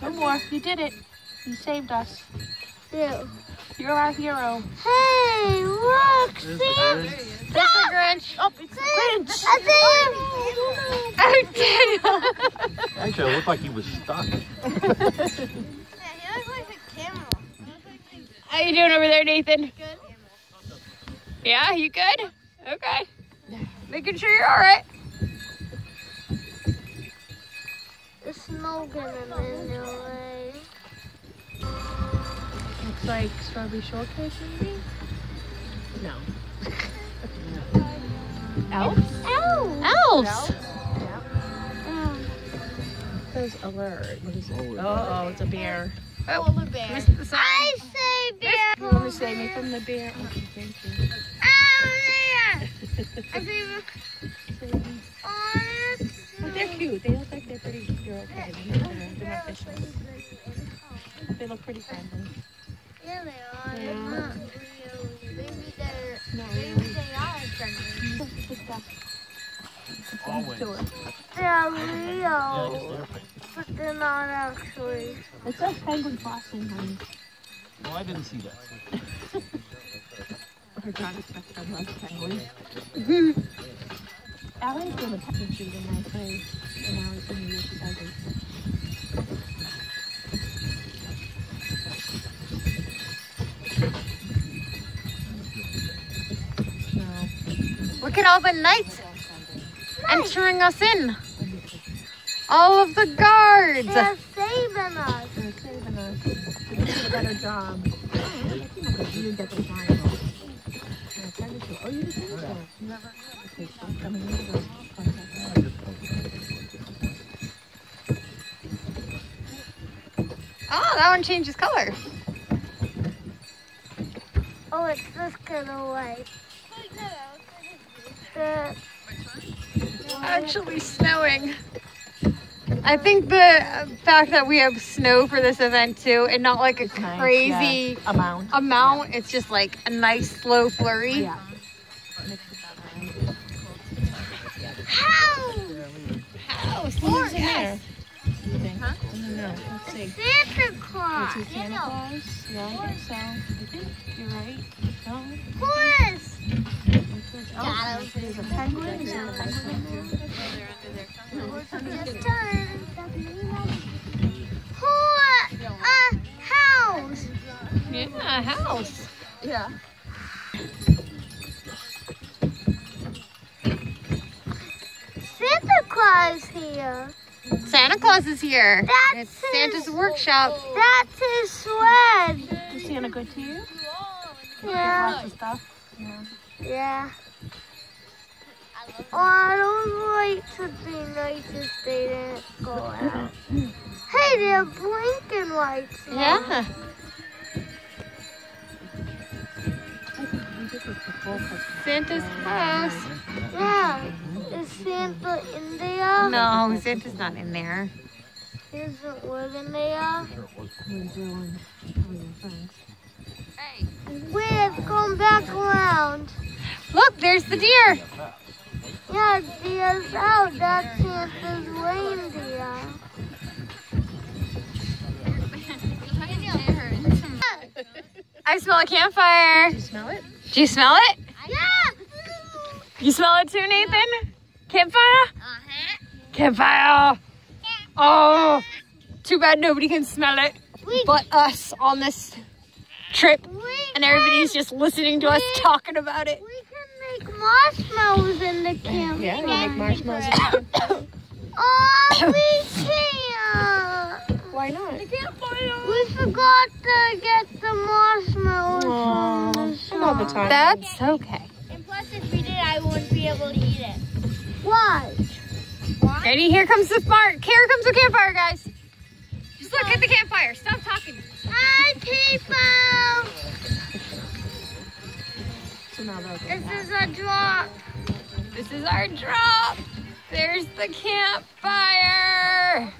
No more. You did it. You saved us. Yeah. You're our hero. Hey, look, There's the see? Grinch. It's the Grinch. Oh, it's the Grinch. I Oh, Actually, it looked like he was stuck. Yeah, he looks like a camel. How you doing over there, Nathan? Good. Yeah, you good? Okay. Making sure you're all right. The snow getting in the way. Looks like strawberry shortcake, maybe? No. Elves? Ow! Elves. Um, Says alert. What is it? Oh, Oh, oh, it's a bear. polar bear. Missed the sign. I say bear. You want to save me from the bear? Okay, thank you. Ow, there. I see honest. But they're cute. They look like they're pretty. They're okay. They're not, they're, they're not vicious. They look pretty friendly. Yeah, they are. They're Yeah. not really. Maybe they're. No, Maybe they are friendly. Always. They're real, he's but they're not actually. It says penguin crossing, honey. Well, I didn't see that. Her God expects I love penguins. Allie's doing a penguin shoot in my place. And now it's in the year 2000. No. Look at all the knights entering us in. All of the guards. They're saving us. They're saving us. We can do a better job. Because you get the final. Yeah, send it to- Oh, you just sent it. You never- Okay, so I'm coming in contact. Oh, that one changes color. Oh, it's this kind of. The, Actually snowing. I think the fact that we have snow for this event too, and not like a Nice, crazy yeah. amount. amount, it's just like a nice slow flurry. Yeah. how? House. Who's in there? Huh? I. Let's see. Santa Claus. Is Santa Claus? Yeah, so. I think you're right. No? Horse. Oh, there's a penguin. Is there a penguin in? Just turn. Yeah, a house. Yeah. Santa Claus here. Santa Claus is here. That's It's Santa's workshop. That's his sled. Is Santa good to you? Yeah. Lots of stuff. Yeah. Yeah. Oh, those lights would be nice if they didn't go out. Hey, they're blinking lights. now. Yeah. Santa's house. Yeah. Is Santa in there? No, Santa's not in there. He doesn't live in there. Wait, going back around. Look, there's the deer. Yeah, deer's out. Oh, that's Santa's reindeer. I smell a campfire. You smell it? Do you smell it? Yeah. You smell it too, Nathan? Campfire? Uh-huh. Campfire. Oh, too bad nobody can smell it but us on this trip. And everybody's just listening to us talking about it. we can make marshmallows in the camp. Yeah, you make marshmallows. Oh, we can't. Why not? We forgot to get the marshmallows Aw, from the time. That's okay. And plus, if we did, I wouldn't be able to eat it. Why? Ready? Here comes the smart. Here comes the campfire, guys. Just look at the campfire. Stop talking. Hi, people. So now they'll go This is a drop. This is our drop. There's the campfire.